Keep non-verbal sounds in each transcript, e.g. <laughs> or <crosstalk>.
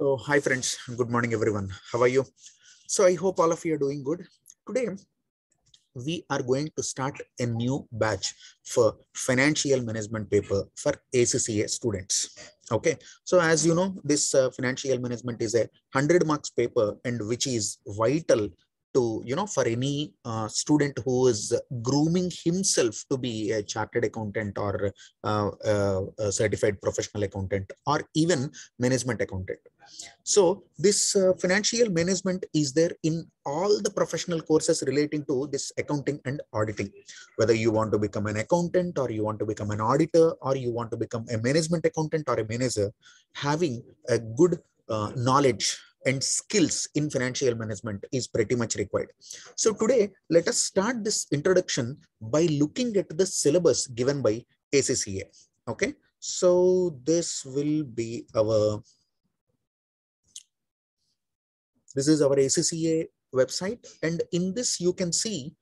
So, hi friends, good morning everyone. How are you? So, I hope all of you are doing good. Today, we are going to start a new batch for financial management paper for ACCA students. Okay, so as you know, this uh, financial management is a 100 marks paper and which is vital to you know for any uh, student who is grooming himself to be a chartered accountant or uh, uh, a certified professional accountant or even management accountant. So this uh, financial management is there in all the professional courses relating to this accounting and auditing. Whether you want to become an accountant or you want to become an auditor or you want to become a management accountant or a manager having a good uh, knowledge and skills in financial management is pretty much required. So today, let us start this introduction by looking at the syllabus given by ACCA. Okay, so this will be our, this is our ACCA website. And in this, you can see,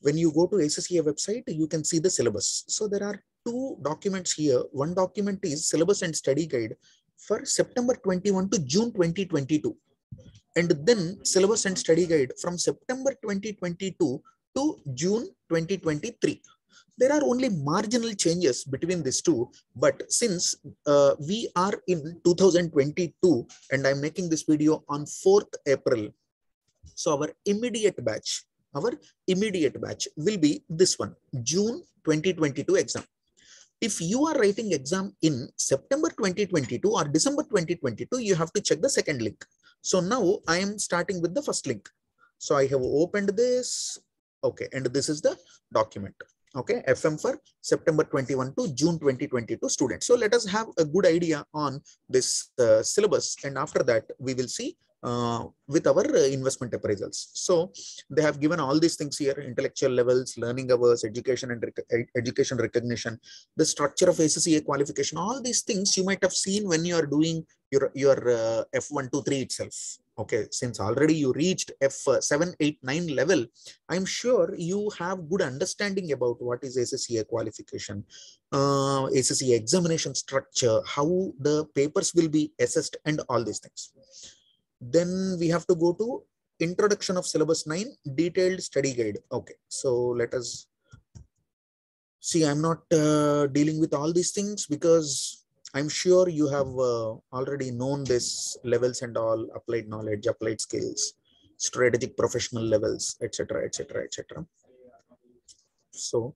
when you go to ACCA website, you can see the syllabus. So there are two documents here. One document is syllabus and study guide for September 21 to June 2022. And then syllabus and study guide from September 2022 to June 2023. There are only marginal changes between these two, but since uh, we are in 2022 and I'm making this video on 4th April, so our immediate batch, our immediate batch will be this one, June 2022 exam if you are writing exam in September 2022 or December 2022, you have to check the second link. So now I am starting with the first link. So I have opened this. Okay. And this is the document. Okay. FM for September 21 to June 2022 students. So let us have a good idea on this uh, syllabus. And after that, we will see uh, with our uh, investment appraisals. So they have given all these things here, intellectual levels, learning hours, education and rec education recognition, the structure of ACCA qualification, all these things you might have seen when you are doing your, your uh, F123 itself. Okay, since already you reached F7, 8, 9 level, I'm sure you have good understanding about what is ACCA qualification, uh, ACCA examination structure, how the papers will be assessed and all these things then we have to go to introduction of syllabus 9 detailed study guide. Okay so let us see i'm not uh, dealing with all these things because i'm sure you have uh, already known this levels and all applied knowledge applied skills strategic professional levels etc etc etc so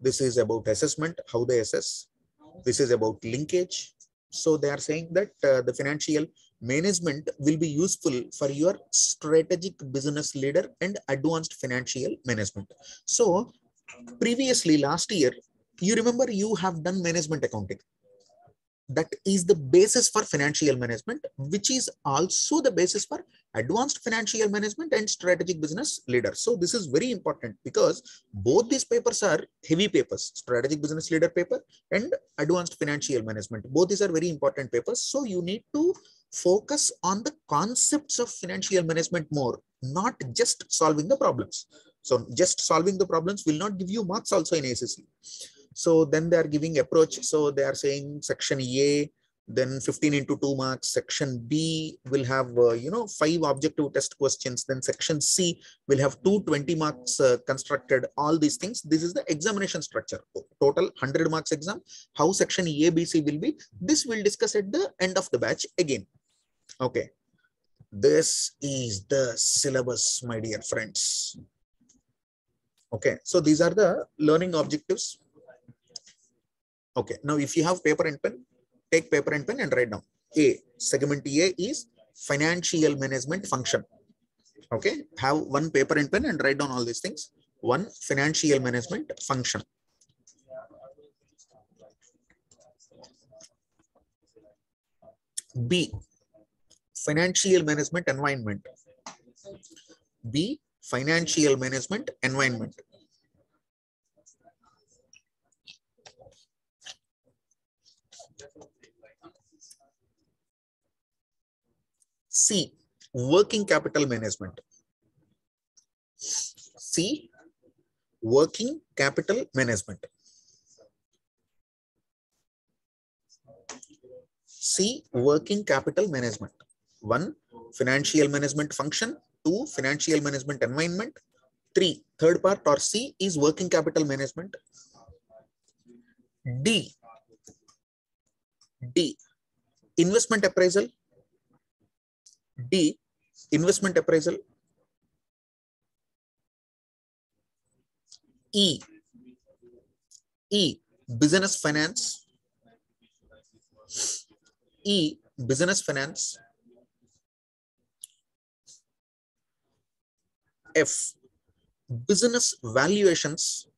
this is about assessment how they assess. This is about linkage. So they are saying that uh, the financial management will be useful for your strategic business leader and advanced financial management. So previously last year, you remember you have done management accounting. That is the basis for financial management, which is also the basis for advanced financial management and strategic business leader. So this is very important because both these papers are heavy papers, strategic business leader paper and advanced financial management. Both these are very important papers. So you need to focus on the concepts of financial management more, not just solving the problems. So just solving the problems will not give you marks also in ACC. So then they are giving approach. So they are saying section A, then 15 into 2 marks. Section B will have, uh, you know, five objective test questions. Then section C will have two 20 marks uh, constructed, all these things. This is the examination structure. Total 100 marks exam. How section A, B, C will be. This we will discuss at the end of the batch again. Okay. This is the syllabus, my dear friends. Okay. So these are the learning objectives. Okay. Now, if you have paper and pen, take paper and pen and write down. A, segment A is financial management function. Okay. Have one paper and pen and write down all these things. One financial management function. B, financial management environment. B, financial management environment. C, working capital management. C, working capital management. C, working capital management. One, financial management function. Two, financial management environment. Three, third part or C is working capital management. D, D, investment appraisal. D, investment appraisal. E, E, business finance. E, business finance. F, business valuations.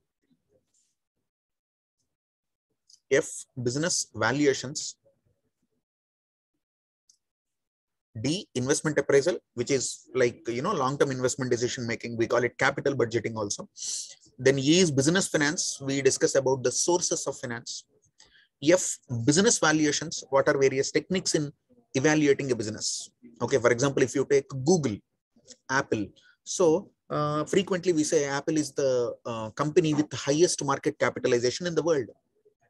F, business valuations. D, investment appraisal, which is like, you know, long-term investment decision making. We call it capital budgeting also. Then E is business finance. We discuss about the sources of finance. F, business valuations. What are various techniques in evaluating a business? Okay, for example, if you take Google, Apple. So uh, frequently we say Apple is the uh, company with the highest market capitalization in the world.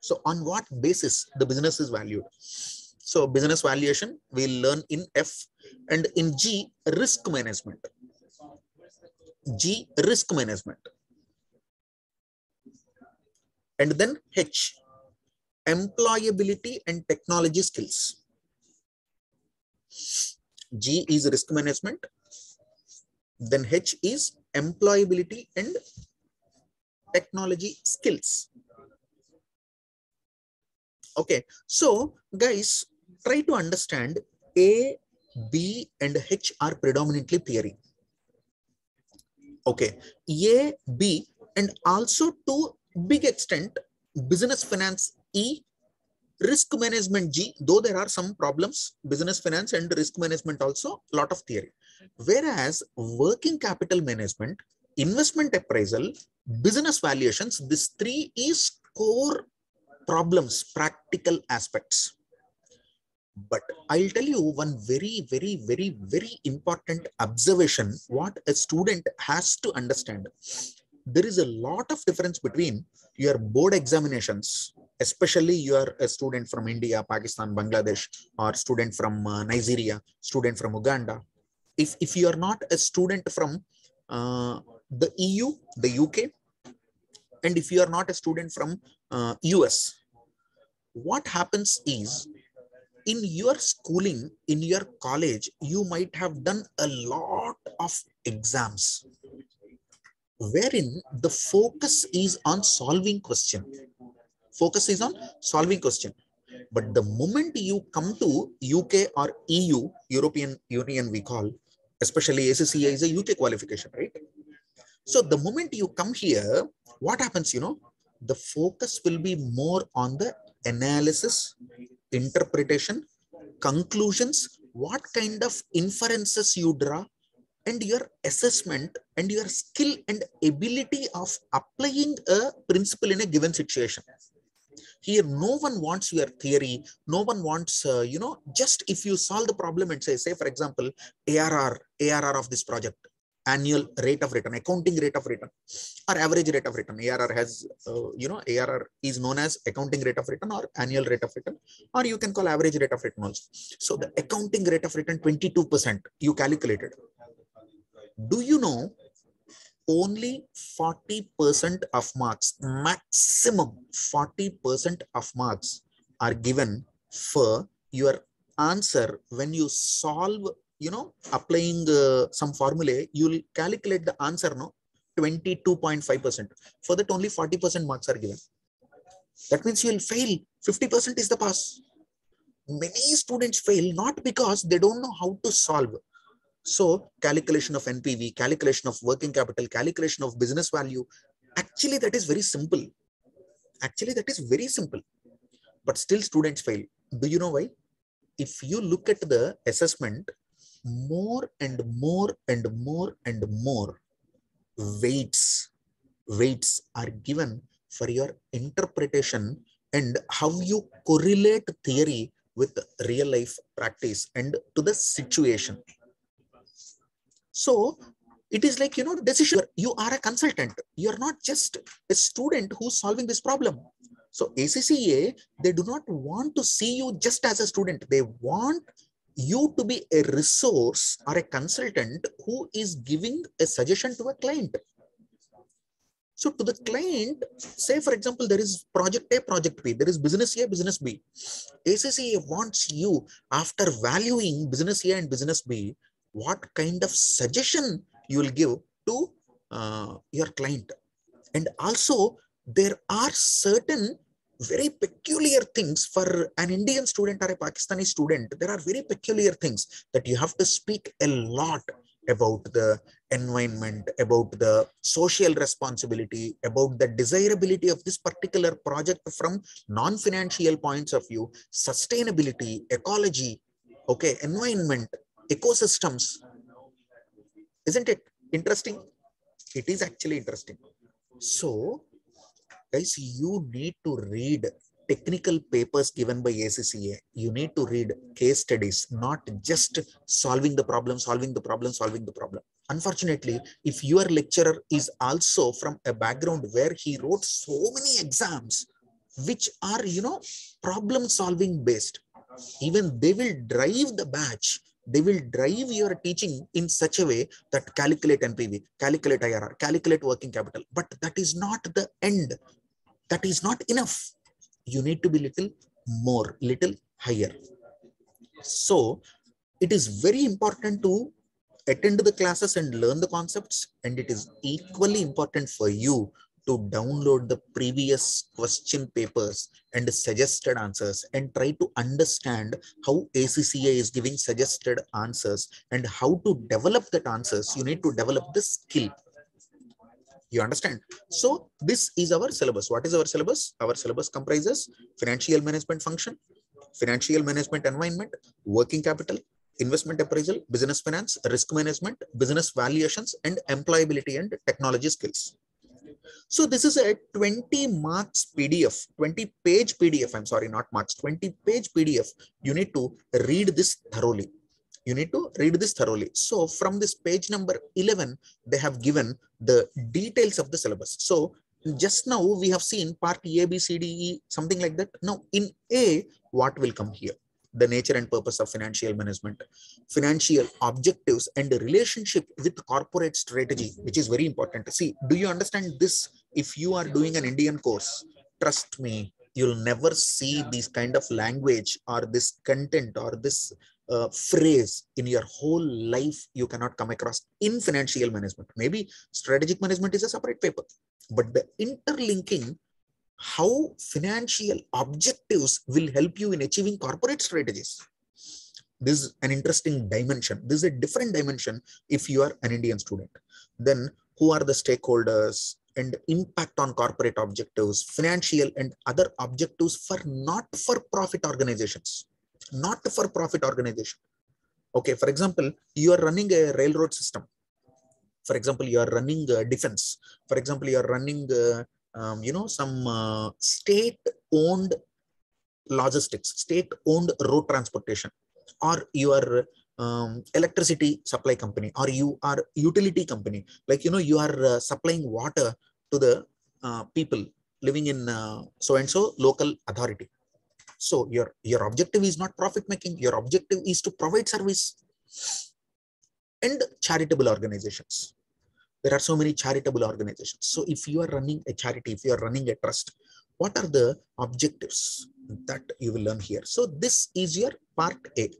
So on what basis the business is valued? So business valuation we'll learn in F and in G, risk management. G, risk management. And then H, employability and technology skills. G is risk management. Then H is employability and technology skills. Okay, so guys, try to understand A, B, and H are predominantly theory. Okay, A, B, and also to big extent, business finance E, risk management G, though there are some problems, business finance and risk management also, a lot of theory. Whereas working capital management, investment appraisal, business valuations, this three is core problems, practical aspects. But I'll tell you one very, very, very, very important observation what a student has to understand. There is a lot of difference between your board examinations, especially you are a student from India, Pakistan, Bangladesh, or student from uh, Nigeria, student from Uganda. If, if you are not a student from uh, the EU, the UK, and if you are not a student from uh, US, what happens is in your schooling, in your college, you might have done a lot of exams wherein the focus is on solving question. Focus is on solving question. But the moment you come to UK or EU, European Union we call, especially ACCA is a UK qualification, right? So the moment you come here, what happens, you know, the focus will be more on the analysis, interpretation, conclusions, what kind of inferences you draw, and your assessment and your skill and ability of applying a principle in a given situation. Here, no one wants your theory. No one wants, uh, you know, just if you solve the problem and say, say, for example, ARR, ARR of this project, annual rate of return, accounting rate of return, or average rate of return. ARR has, uh, you know, ARR is known as accounting rate of return or annual rate of return, or you can call average rate of return also. So the accounting rate of return, 22%, you calculated. Do you know only 40% of marks, maximum 40% of marks are given for your answer when you solve you know, applying uh, some formulae, you'll calculate the answer, no, 22.5%. For that, only 40% marks are given. That means you'll fail. 50% is the pass. Many students fail not because they don't know how to solve. So calculation of NPV, calculation of working capital, calculation of business value, actually that is very simple. Actually, that is very simple. But still students fail. Do you know why? If you look at the assessment, more and more and more and more weights weights are given for your interpretation and how you correlate theory with real life practice and to the situation. So it is like you know decision you are a consultant. You're not just a student who's solving this problem. So ACCA, they do not want to see you just as a student. They want you to be a resource or a consultant who is giving a suggestion to a client. So to the client, say for example, there is project A, project B, there is business A, business B. ACCA wants you after valuing business A and business B, what kind of suggestion you will give to uh, your client. And also there are certain very peculiar things for an Indian student or a Pakistani student. There are very peculiar things that you have to speak a lot about the environment, about the social responsibility, about the desirability of this particular project from non-financial points of view, sustainability, ecology, okay, environment, ecosystems. Isn't it interesting? It is actually interesting. So guys, you need to read technical papers given by ACCA. You need to read case studies, not just solving the problem, solving the problem, solving the problem. Unfortunately, if your lecturer is also from a background where he wrote so many exams, which are, you know, problem solving based, even they will drive the batch they will drive your teaching in such a way that calculate NPV, calculate IRR, calculate working capital. But that is not the end that is not enough. You need to be little more, little higher. So it is very important to attend the classes and learn the concepts. And it is equally important for you to download the previous question papers and suggested answers and try to understand how ACCA is giving suggested answers and how to develop that answers. You need to develop the skill you understand? So this is our syllabus. What is our syllabus? Our syllabus comprises financial management function, financial management environment, working capital, investment appraisal, business finance, risk management, business valuations, and employability and technology skills. So this is a 20 marks PDF, 20 page PDF. I'm sorry, not marks, 20 page PDF. You need to read this thoroughly you need to read this thoroughly. So from this page number 11, they have given the details of the syllabus. So just now we have seen part A, B, C, D, E, something like that. Now in A, what will come here? The nature and purpose of financial management, financial objectives and relationship with corporate strategy, which is very important. See, do you understand this? If you are doing an Indian course, trust me, you'll never see this kind of language or this content or this uh, phrase in your whole life you cannot come across in financial management. Maybe strategic management is a separate paper, but the interlinking how financial objectives will help you in achieving corporate strategies. This is an interesting dimension. This is a different dimension if you are an Indian student. Then who are the stakeholders and impact on corporate objectives, financial and other objectives for not for profit organizations not for profit organization. Okay, for example, you are running a railroad system. For example, you are running uh, defense. For example, you are running, uh, um, you know, some uh, state-owned logistics, state-owned road transportation, or you are um, electricity supply company, or you are utility company. Like, you know, you are uh, supplying water to the uh, people living in uh, so-and-so local authority so your, your objective is not profit making. Your objective is to provide service and charitable organizations. There are so many charitable organizations. So if you are running a charity, if you are running a trust, what are the objectives that you will learn here? So this is your part A.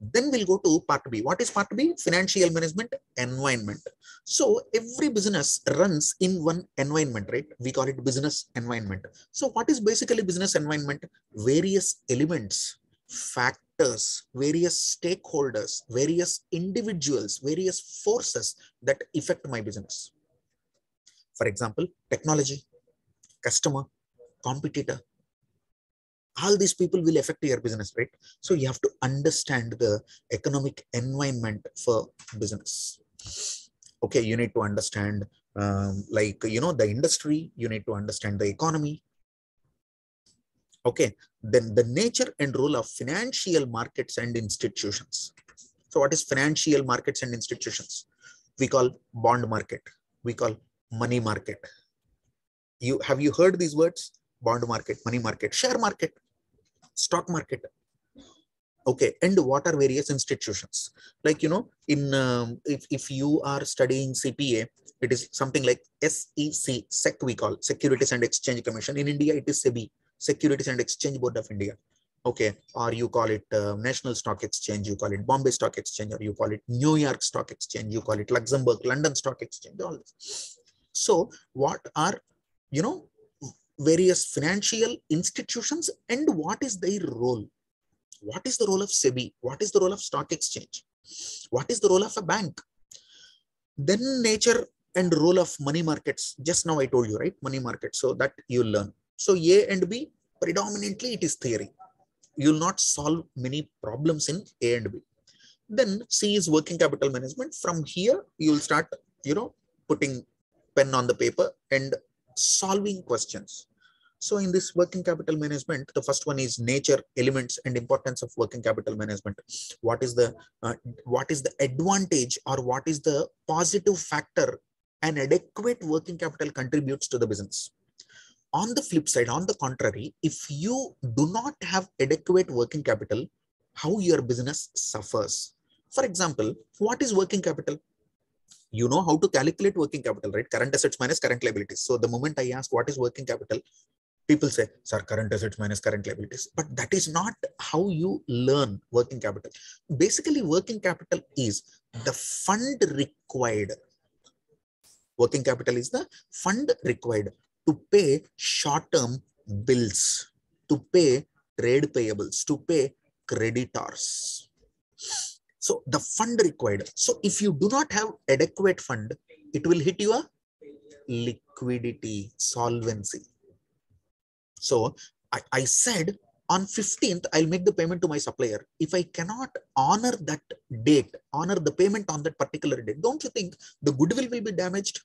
Then we'll go to part B. What is part B? Financial management environment. So every business runs in one environment, right? We call it business environment. So what is basically business environment? Various elements, factors, various stakeholders, various individuals, various forces that affect my business. For example, technology, customer, competitor, all these people will affect your business, right? So you have to understand the economic environment for business. Okay, you need to understand um, like, you know, the industry, you need to understand the economy. Okay, then the nature and role of financial markets and institutions. So what is financial markets and institutions? We call bond market, we call money market. You Have you heard these words? bond market, money market, share market, stock market. Okay, and what are various institutions? Like, you know, in um, if, if you are studying CPA, it is something like SEC, SEC we call, Securities and Exchange Commission. In India, it is SEBI, Securities and Exchange Board of India. Okay, or you call it uh, National Stock Exchange, you call it Bombay Stock Exchange, or you call it New York Stock Exchange, you call it Luxembourg, London Stock Exchange, all this. So what are, you know, various financial institutions and what is their role? What is the role of SEBI? What is the role of stock exchange? What is the role of a bank? Then nature and role of money markets. Just now I told you, right? Money market. So that you learn. So A and B, predominantly it is theory. You will not solve many problems in A and B. Then C is working capital management. From here, you will start, you know, putting pen on the paper and solving questions. So in this working capital management, the first one is nature, elements, and importance of working capital management. What is the uh, what is the advantage or what is the positive factor an adequate working capital contributes to the business? On the flip side, on the contrary, if you do not have adequate working capital, how your business suffers. For example, what is working capital? You know how to calculate working capital, right? Current assets minus current liabilities. So the moment I ask what is working capital, people say, sir, current assets minus current liabilities. But that is not how you learn working capital. Basically, working capital is the fund required. Working capital is the fund required to pay short-term bills, to pay trade payables, to pay creditors. So the fund required. So if you do not have adequate fund, it will hit your liquidity, solvency. So I, I said on 15th, I'll make the payment to my supplier. If I cannot honor that date, honor the payment on that particular date, don't you think the goodwill will be damaged?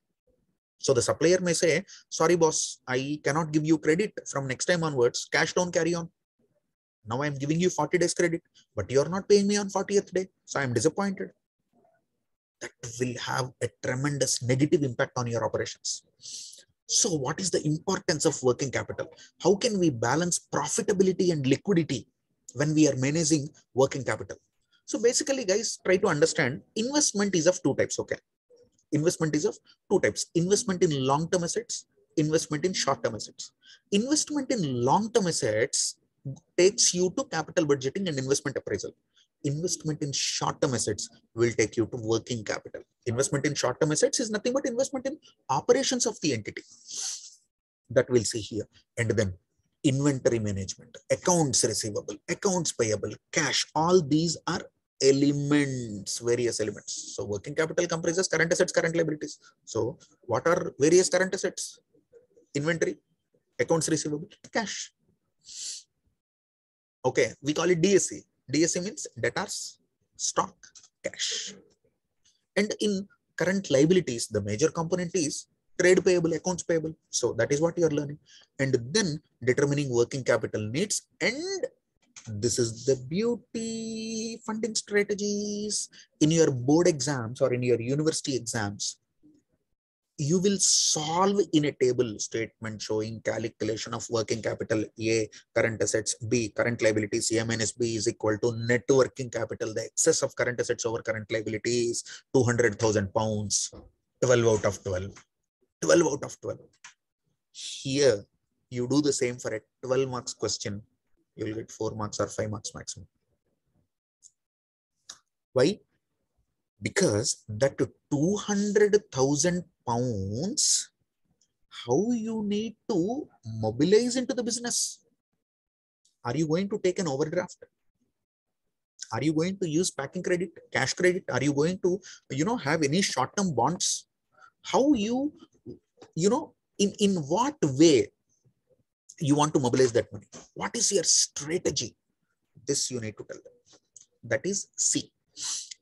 So the supplier may say, sorry, boss, I cannot give you credit from next time onwards. Cash don't carry on. Now I'm giving you 40 days credit, but you're not paying me on 40th day. So I'm disappointed. That will have a tremendous negative impact on your operations. So what is the importance of working capital? How can we balance profitability and liquidity when we are managing working capital? So basically, guys, try to understand investment is of two types. Okay. Investment is of two types. Investment in long-term assets, investment in short-term assets. Investment in long-term assets takes you to capital budgeting and investment appraisal. Investment in short-term assets will take you to working capital. Investment in short-term assets is nothing but investment in operations of the entity that we'll see here. And then inventory management, accounts receivable, accounts payable, cash, all these are elements, various elements. So working capital comprises current assets, current liabilities. So what are various current assets? Inventory, accounts receivable, cash. Okay, we call it DSC. DSC means debtors, stock, cash. And in current liabilities, the major component is trade payable, accounts payable. So that is what you are learning. And then determining working capital needs. And this is the beauty funding strategies in your board exams or in your university exams you will solve in a table statement showing calculation of working capital A, current assets, B, current liabilities, A minus B is equal to net working capital. The excess of current assets over current liabilities, 200,000 pounds, 12 out of 12. 12 out of 12. Here, you do the same for a 12 marks question. You will get 4 marks or 5 marks maximum. Why? Because that 200,000 pounds, how you need to mobilize into the business. Are you going to take an overdraft? Are you going to use packing credit, cash credit? Are you going to, you know, have any short-term bonds? How you, you know, in, in what way you want to mobilize that money? What is your strategy? This you need to tell them. That is C.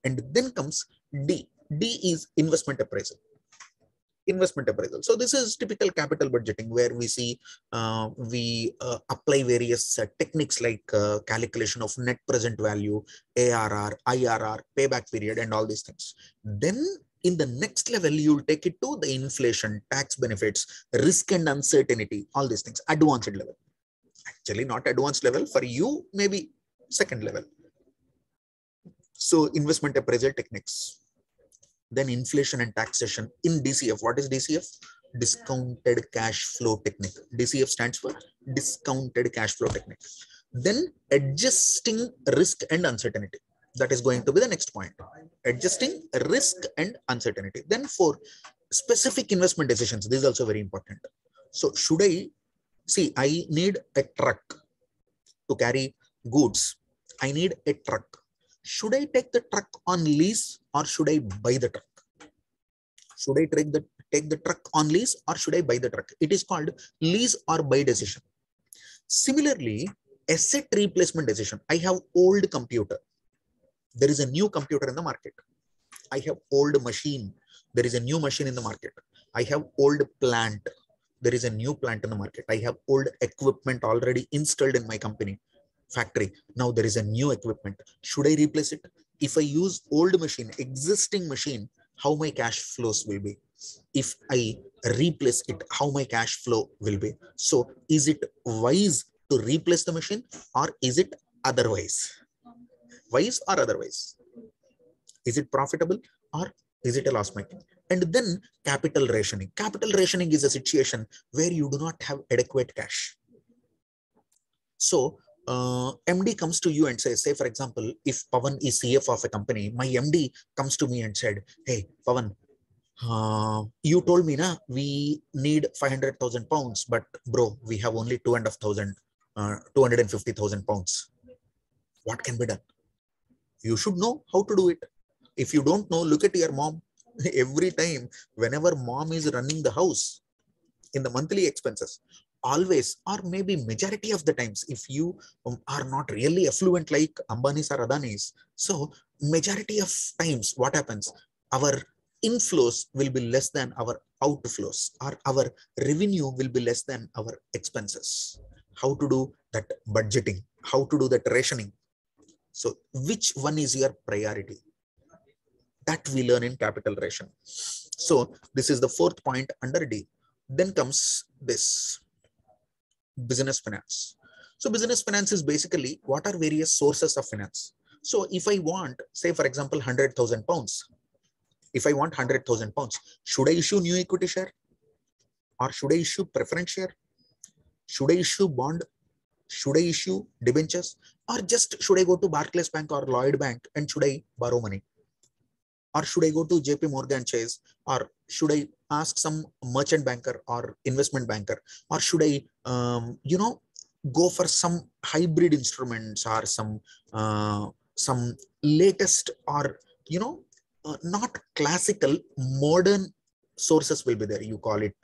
And then comes D. D is investment appraisal investment appraisal. So this is typical capital budgeting where we see uh, we uh, apply various uh, techniques like uh, calculation of net present value, ARR, IRR, payback period, and all these things. Then in the next level, you'll take it to the inflation, tax benefits, risk and uncertainty, all these things, advanced level. Actually, not advanced level for you, maybe second level. So investment appraisal techniques, then inflation and taxation in DCF. What is DCF? Discounted cash flow technique. DCF stands for discounted cash flow technique. Then adjusting risk and uncertainty that is going to be the next point adjusting risk and uncertainty then for specific investment decisions this is also very important so should i see i need a truck to carry goods i need a truck should i take the truck on lease or should i buy the truck should i take the take the truck on lease or should i buy the truck it is called lease or buy decision similarly asset replacement decision i have old computer there is a new computer in the market. I have old machine. There is a new machine in the market. I have old plant. There is a new plant in the market. I have old equipment already installed in my company factory. Now there is a new equipment. Should I replace it? If I use old machine, existing machine, how my cash flows will be. If I replace it, how my cash flow will be. So is it wise to replace the machine or is it otherwise? wise or otherwise. Is it profitable or is it a loss making? And then capital rationing. Capital rationing is a situation where you do not have adequate cash. So uh, MD comes to you and says, say, for example, if Pavan is CFO of a company, my MD comes to me and said, hey, Pavan, uh, you told me na we need 500,000 pounds, but bro, we have only two and a half thousand, uh, 250,000 pounds. What can be done? you should know how to do it if you don't know look at your mom <laughs> every time whenever mom is running the house in the monthly expenses always or maybe majority of the times if you um, are not really affluent like ambanis or adanis so majority of times what happens our inflows will be less than our outflows or our revenue will be less than our expenses how to do that budgeting how to do that rationing so which one is your priority? That we learn in capital ration. So this is the fourth point under D. Then comes this business finance. So business finance is basically what are various sources of finance. So if I want, say for example, 100,000 pounds, if I want 100,000 pounds, should I issue new equity share? Or should I issue preference share? Should I issue bond should I issue debentures or just should I go to Barclays Bank or Lloyd Bank and should I borrow money? Or should I go to JP Morgan Chase or should I ask some merchant banker or investment banker or should I, um, you know, go for some hybrid instruments or some uh, some latest or you know uh, not classical modern sources will be there you call it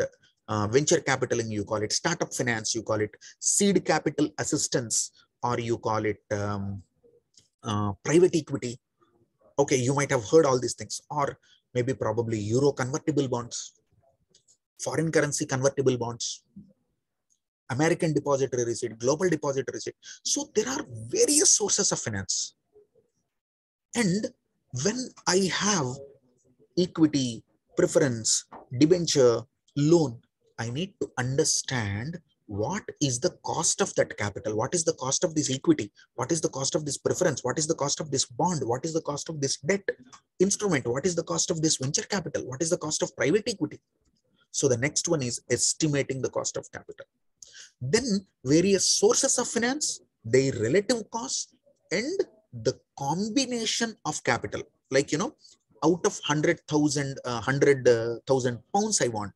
uh, venture capitaling, you call it startup finance, you call it seed capital assistance, or you call it um, uh, private equity. Okay, you might have heard all these things, or maybe probably euro convertible bonds, foreign currency convertible bonds, American depository receipt, global depository receipt. So there are various sources of finance. And when I have equity, preference, debenture, loan, I need to understand what is the cost of that capital? What is the cost of this equity? What is the cost of this preference? What is the cost of this bond? What is the cost of this debt instrument? What is the cost of this venture capital? What is the cost of private equity? So the next one is estimating the cost of capital. Then various sources of finance, their relative cost and the combination of capital. Like, you know, out of 100,000 uh, 100,000 pounds I want,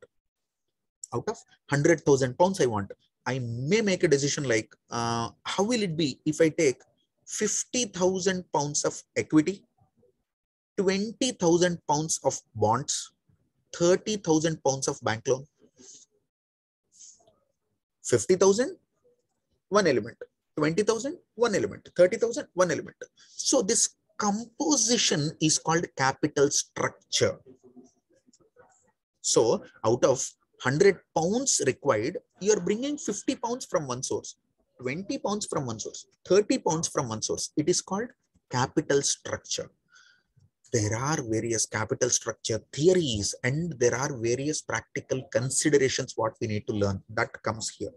out of 100,000 pounds I want, I may make a decision like, uh, how will it be if I take 50,000 pounds of equity, 20,000 pounds of bonds, 30,000 pounds of bank loan, 50,000, one element, 20,000, one element, 30,000, one element. So this composition is called capital structure. So out of 100 pounds required, you're bringing 50 pounds from one source, 20 pounds from one source, 30 pounds from one source. It is called capital structure. there are various capital structure theories and there are various practical considerations what we need to learn that comes here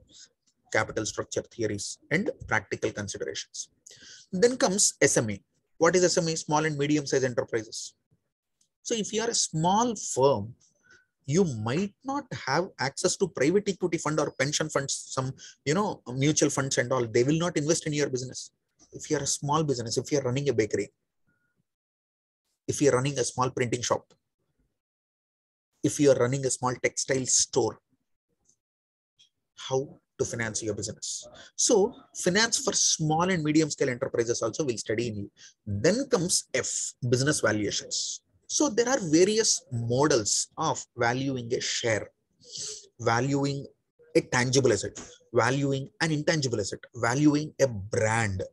capital structure theories and practical considerations then comes SME. what is SME? small and medium sized enterprises so if you are a small firm you might not have access to private equity fund or pension funds some you know mutual funds and all they will not invest in your business if you are a small business if you are running a bakery if you're running a small printing shop, if you're running a small textile store, how to finance your business. So finance for small and medium scale enterprises also will study in you. Then comes F, business valuations. So there are various models of valuing a share, valuing a tangible asset, valuing an intangible asset, valuing a brand,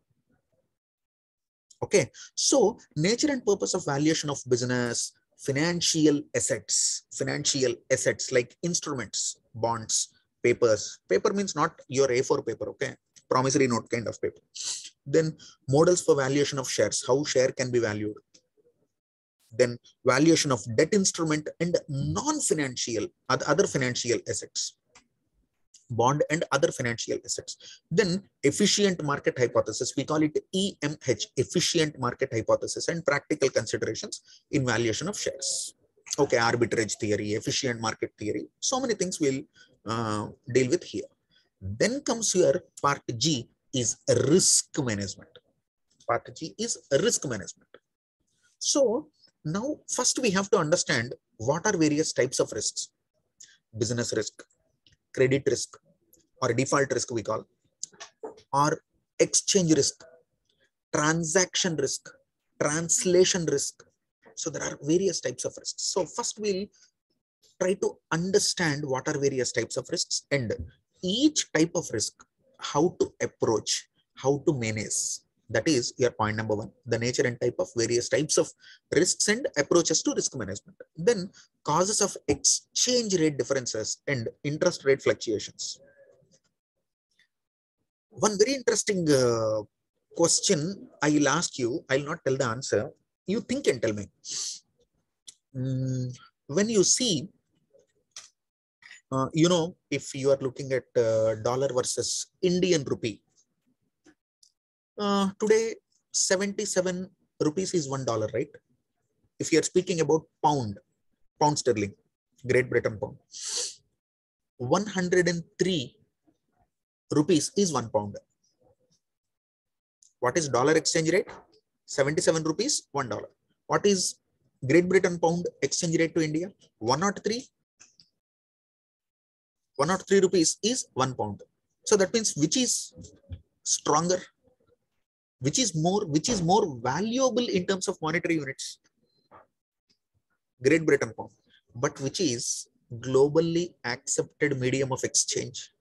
Okay, so nature and purpose of valuation of business, financial assets, financial assets like instruments, bonds, papers. Paper means not your A4 paper, okay? Promissory note kind of paper. Then models for valuation of shares, how share can be valued. Then valuation of debt instrument and non-financial, other financial assets bond and other financial assets. Then efficient market hypothesis, we call it EMH, efficient market hypothesis and practical considerations in valuation of shares. Okay, arbitrage theory, efficient market theory. So many things we'll uh, deal with here. Then comes here part G is risk management. Part G is risk management. So now first we have to understand what are various types of risks. Business risk, credit risk or default risk we call, or exchange risk, transaction risk, translation risk. So there are various types of risks. So first we'll try to understand what are various types of risks and each type of risk, how to approach, how to manage. That is your point number one, the nature and type of various types of risks and approaches to risk management. Then causes of exchange rate differences and interest rate fluctuations. One very interesting uh, question I will ask you, I will not tell the answer. You think and tell me. Mm, when you see, uh, you know, if you are looking at uh, dollar versus Indian rupee, uh, today 77 rupees is one dollar, right? If you are speaking about pound, pound sterling, Great Britain pound, 103 rupees is one pound. What is dollar exchange rate? 77 rupees, one dollar. What is Great Britain pound exchange rate to India? 103. 103 rupees is one pound. So that means which is stronger? Which is more, which is more valuable in terms of monetary units? Great Britain pound, but which is globally accepted medium of exchange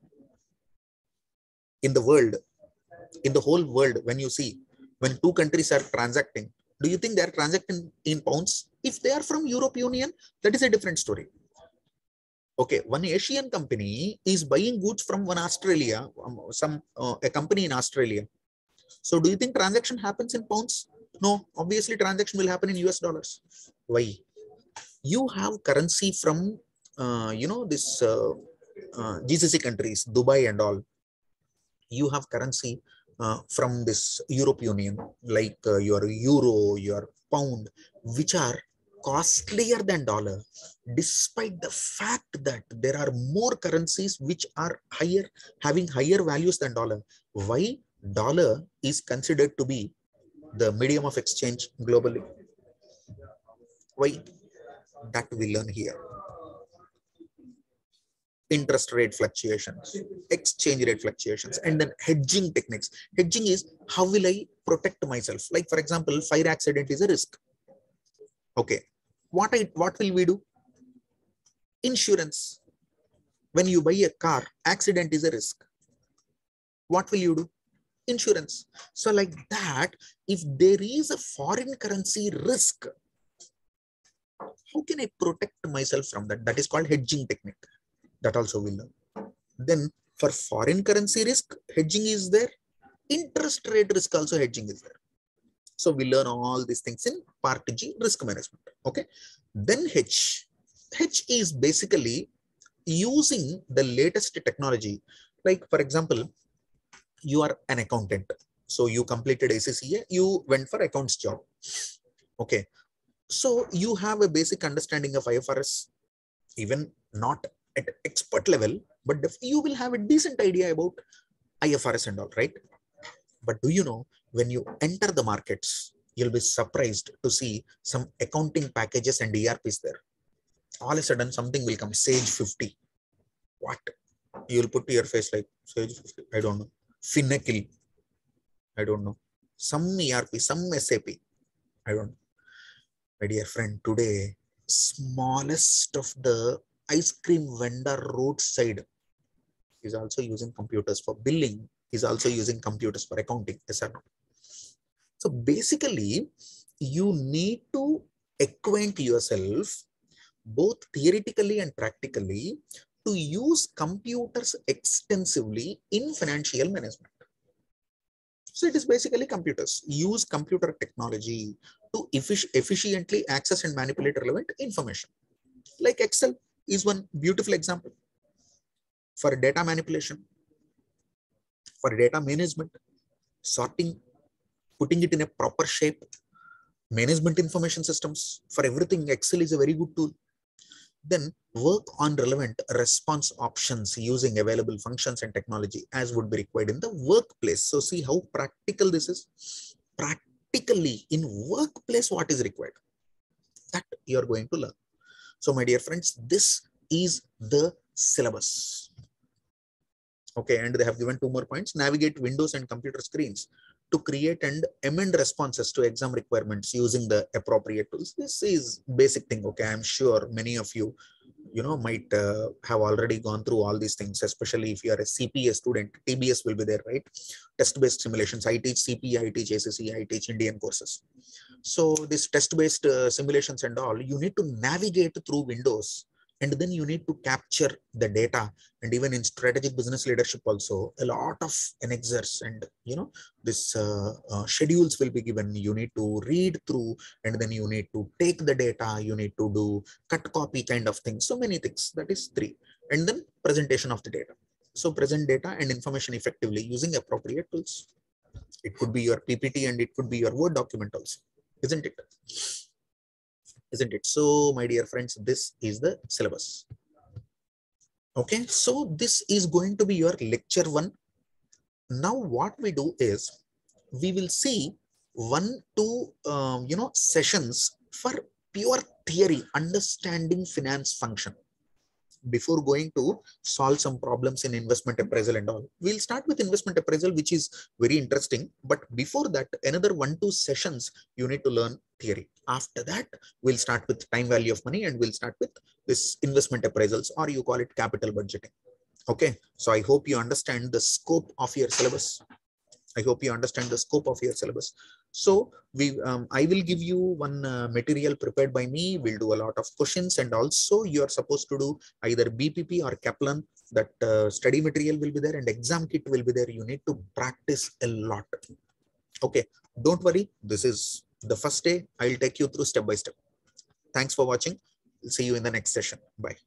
in the world, in the whole world, when you see, when two countries are transacting, do you think they are transacting in pounds? If they are from Europe Union, that is a different story. Okay, one Asian company is buying goods from one Australia, um, some uh, a company in Australia. So do you think transaction happens in pounds? No, obviously transaction will happen in US dollars. Why? You have currency from, uh, you know, this uh, uh GCC countries, Dubai and all you have currency uh, from this Europe Union, like uh, your euro, your pound, which are costlier than dollar, despite the fact that there are more currencies which are higher, having higher values than dollar. Why dollar is considered to be the medium of exchange globally? Why? That we learn here interest rate fluctuations, exchange rate fluctuations, and then hedging techniques. Hedging is how will I protect myself? Like, for example, fire accident is a risk. Okay. What, I, what will we do? Insurance. When you buy a car, accident is a risk. What will you do? Insurance. So like that, if there is a foreign currency risk, how can I protect myself from that? That is called hedging technique that also will learn. Then for foreign currency risk, hedging is there. Interest rate risk also hedging is there. So we learn all these things in part G, risk management. Okay. Then H. H is basically using the latest technology. Like for example, you are an accountant. So you completed ACCA, you went for accounts job. Okay. So you have a basic understanding of IFRS, even not at expert level, but you will have a decent idea about IFRS and all, right? But do you know when you enter the markets, you'll be surprised to see some accounting packages and ERPs there. All of a sudden, something will come, Sage 50. What? You'll put to your face like Sage 50. I don't know. Finacle. I don't know. Some ERP, some SAP. I don't know. My dear friend, today, smallest of the ice cream vendor roadside is also using computers for billing, is also using computers for accounting, etc. So basically, you need to acquaint yourself both theoretically and practically to use computers extensively in financial management. So it is basically computers. Use computer technology to effic efficiently access and manipulate relevant information. Like Excel is one beautiful example for data manipulation, for data management, sorting, putting it in a proper shape, management information systems. For everything, Excel is a very good tool. Then work on relevant response options using available functions and technology as would be required in the workplace. So see how practical this is. Practically in workplace, what is required? That you're going to learn. So my dear friends, this is the syllabus. Okay, and they have given two more points. Navigate windows and computer screens to create and amend responses to exam requirements using the appropriate tools. This is basic thing. Okay, I'm sure many of you, you know, might uh, have already gone through all these things, especially if you are a CPA student, TBS will be there, right? Test-based simulations. I teach CPA, I teach ACC, I teach Indian courses. So this test-based uh, simulations and all, you need to navigate through windows and then you need to capture the data and even in strategic business leadership also a lot of annexers and you know this uh, uh, schedules will be given. You need to read through and then you need to take the data. You need to do cut copy kind of things. So many things. That is three. And then presentation of the data. So present data and information effectively using appropriate tools. It could be your ppt and it could be your word document also isn't it isn't it? So, my dear friends, this is the syllabus. Okay, so this is going to be your lecture one. Now, what we do is we will see one, two, um, you know, sessions for pure theory, understanding finance function before going to solve some problems in investment appraisal and all. We'll start with investment appraisal, which is very interesting. But before that, another one, two sessions, you need to learn theory. After that, we'll start with time value of money and we'll start with this investment appraisals or you call it capital budgeting. Okay, so I hope you understand the scope of your syllabus. I hope you understand the scope of your syllabus. So we, um, I will give you one uh, material prepared by me. We'll do a lot of questions and also you are supposed to do either BPP or Kaplan. That uh, study material will be there and exam kit will be there. You need to practice a lot. Okay, don't worry. This is the first day. I'll take you through step by step. Thanks for watching. We'll see you in the next session. Bye.